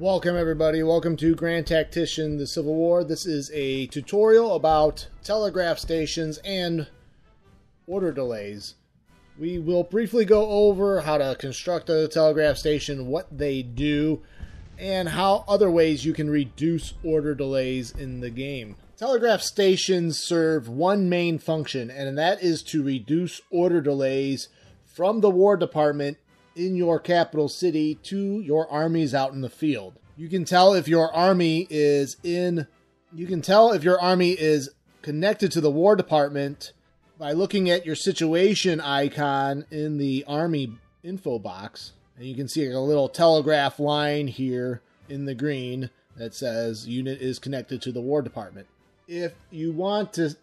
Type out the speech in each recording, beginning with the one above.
Welcome everybody, welcome to Grand Tactician the Civil War. This is a tutorial about telegraph stations and order delays. We will briefly go over how to construct a telegraph station, what they do, and how other ways you can reduce order delays in the game. Telegraph stations serve one main function, and that is to reduce order delays from the War Department in your capital city to your armies out in the field. You can tell if your army is in you can tell if your army is connected to the war department by looking at your situation icon in the army info box. And you can see a little telegraph line here in the green that says unit is connected to the war department. If you want to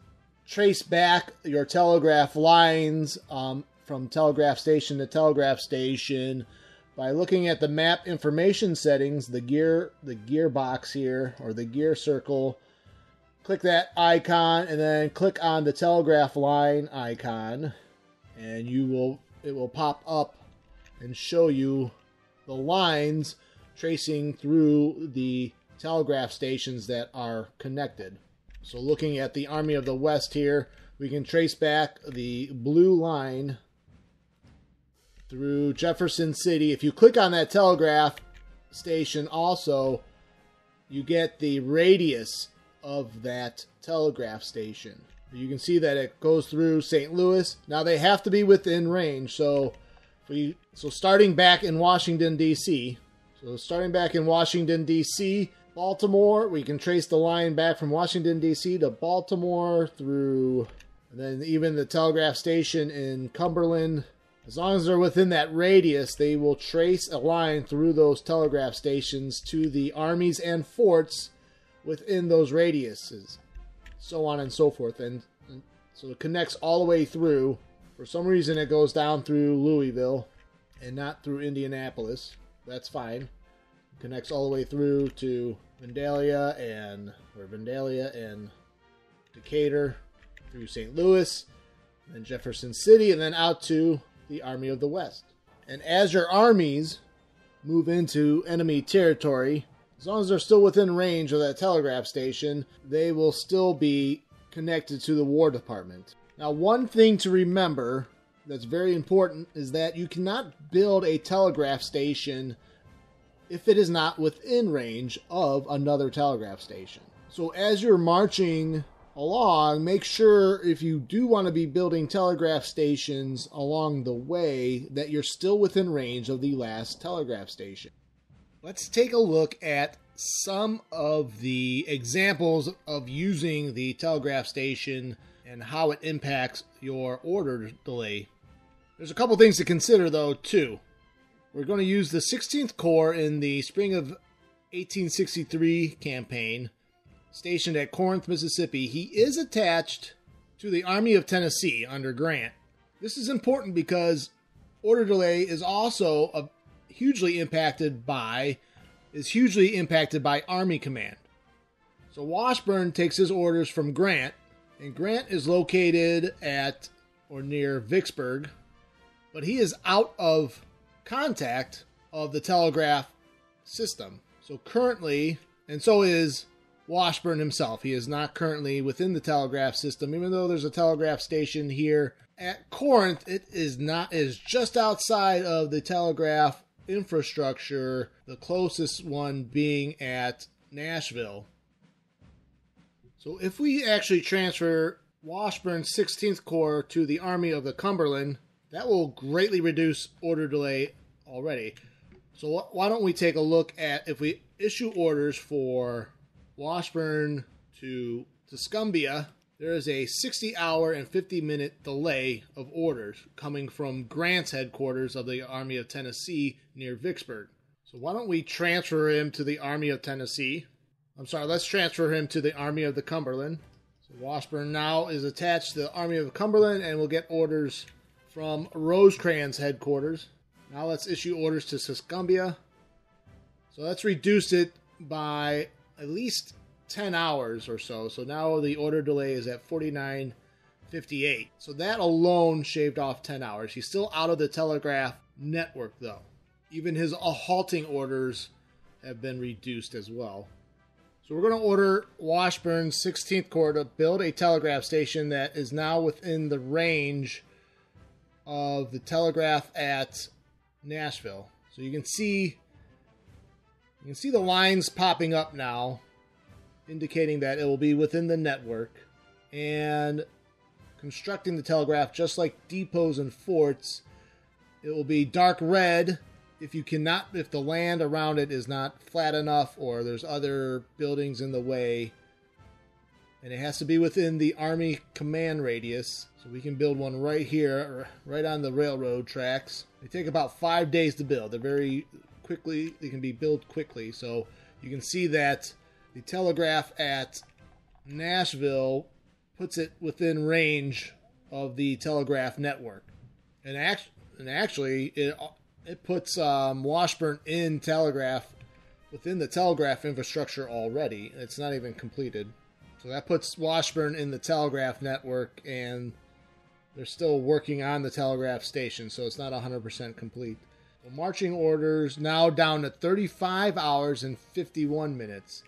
trace back your telegraph lines um, from telegraph station to telegraph station by looking at the map information settings, the gear the gear box here or the gear circle. Click that icon and then click on the telegraph line icon and you will it will pop up and show you the lines tracing through the telegraph stations that are connected. So looking at the Army of the West here, we can trace back the blue line through Jefferson City. If you click on that telegraph station, also, you get the radius of that telegraph station. You can see that it goes through St. Louis. Now they have to be within range. So, we so starting back in Washington D.C. So starting back in Washington D.C., Baltimore, we can trace the line back from Washington D.C. to Baltimore through, and then even the telegraph station in Cumberland, as long as they're within that radius, they will trace a line through those telegraph stations to the armies and forts within those radiuses, so on and so forth. And, and so it connects all the way through. For some reason, it goes down through Louisville and not through Indianapolis. That's fine. It connects all the way through to Vandalia and or Vandalia and Decatur through St. Louis, then Jefferson City, and then out to the Army of the West. And as your armies move into enemy territory, as long as they're still within range of that telegraph station, they will still be connected to the War Department. Now, one thing to remember that's very important is that you cannot build a telegraph station if it is not within range of another telegraph station. So, as you're marching along, make sure if you do want to be building telegraph stations along the way that you're still within range of the last telegraph station. Let's take a look at some of the examples of using the telegraph station and how it impacts your order delay. There's a couple things to consider though too. We're going to use the 16th Corps in the spring of 1863 campaign stationed at Corinth, Mississippi, he is attached to the Army of Tennessee under Grant. This is important because order delay is also a, hugely impacted by is hugely impacted by Army command. So Washburn takes his orders from Grant, and Grant is located at or near Vicksburg, but he is out of contact of the telegraph system. So currently, and so is Washburn himself. He is not currently within the telegraph system, even though there's a telegraph station here at Corinth. It is not is just outside of the telegraph infrastructure. The closest one being at Nashville. So if we actually transfer Washburn's 16th Corps to the Army of the Cumberland, that will greatly reduce order delay already. So why don't we take a look at if we issue orders for Washburn to Tuscumbia, there is a 60 hour and 50 minute delay of orders coming from Grant's headquarters of the Army of Tennessee near Vicksburg. So why don't we transfer him to the Army of Tennessee? I'm sorry, let's transfer him to the Army of the Cumberland. So Washburn now is attached to the Army of the Cumberland and will get orders from Rosecrans headquarters. Now let's issue orders to Tuscumbia. So let's reduce it by at least 10 hours or so. So now the order delay is at 49.58. So that alone shaved off 10 hours. He's still out of the telegraph network though. Even his halting orders have been reduced as well. So we're going to order Washburn's 16th Corps to build a telegraph station that is now within the range of the telegraph at Nashville. So you can see you can see the lines popping up now, indicating that it will be within the network. And constructing the telegraph, just like depots and forts, it will be dark red if you cannot if the land around it is not flat enough or there's other buildings in the way. And it has to be within the army command radius. So we can build one right here right on the railroad tracks. They take about five days to build. They're very quickly they can be built quickly so you can see that the telegraph at nashville puts it within range of the telegraph network and, and actually it it puts um, Washburn in Telegraph within the Telegraph infrastructure already. It's not even completed. So that puts Washburn in the Telegraph network, and they're still working on the Telegraph station, so it's not 100% complete. So marching orders now down to 35 hours and 51 minutes.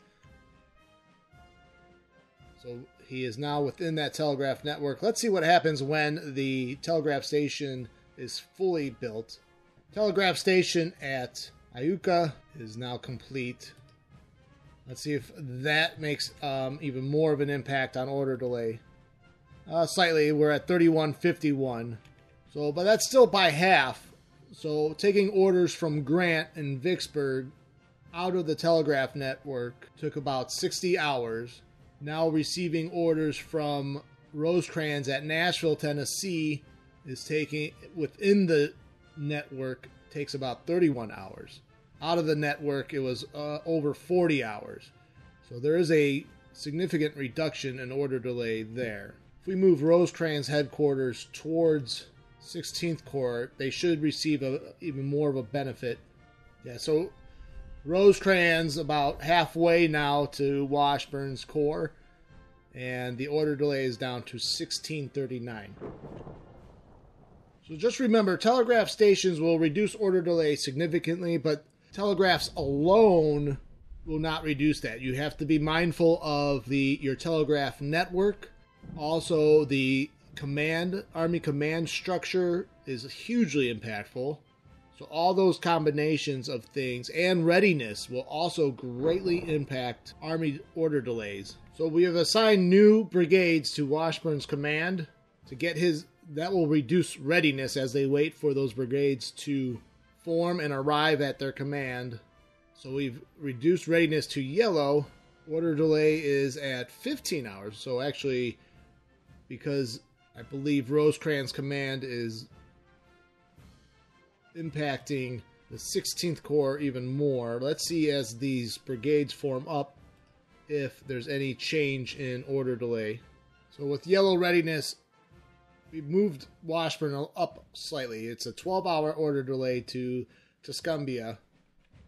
So he is now within that Telegraph network. Let's see what happens when the Telegraph station is fully built. Telegraph station at Iuka is now complete. Let's see if that makes um, even more of an impact on order delay. Uh, slightly, we're at 3151. So, but that's still by half. So, taking orders from Grant and Vicksburg out of the telegraph network took about 60 hours. Now, receiving orders from Rosecrans at Nashville, Tennessee is taking within the network takes about 31 hours. Out of the network, it was uh, over 40 hours. So there is a significant reduction in order delay there. If we move Rosecrans headquarters towards 16th Corps, they should receive a, even more of a benefit. Yeah, so Rosecrans about halfway now to Washburn's Corps, and the order delay is down to 1639. So just remember, telegraph stations will reduce order delay significantly, but telegraphs alone will not reduce that. You have to be mindful of the your telegraph network. Also, the command army command structure is hugely impactful. So all those combinations of things and readiness will also greatly impact army order delays. So we have assigned new brigades to Washburn's command to get his that will reduce readiness as they wait for those brigades to form and arrive at their command. So we've reduced readiness to yellow. Order delay is at 15 hours. So actually, because I believe Rosecrans command is impacting the 16th Corps even more. Let's see as these brigades form up if there's any change in order delay. So with yellow readiness, we moved Washburn up slightly. It's a 12 hour order delay to Tuscumbia.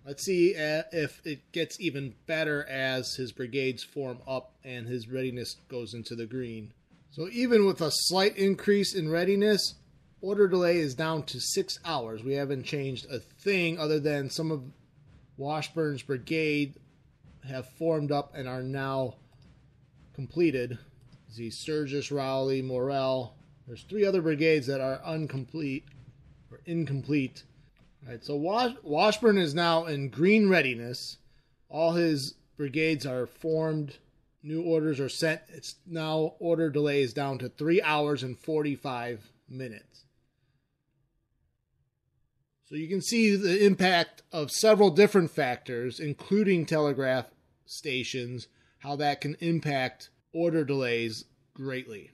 Let's see if it gets even better as his brigades form up and his readiness goes into the green. So, even with a slight increase in readiness, order delay is down to six hours. We haven't changed a thing other than some of Washburn's brigade have formed up and are now completed. The Sturgis, Rowley, Morrell, there's three other brigades that are incomplete or incomplete. All right, so Wash- Washburn is now in green readiness. All his brigades are formed. New orders are sent. It's now order delays down to three hours and 45 minutes. So you can see the impact of several different factors, including telegraph stations, how that can impact order delays greatly.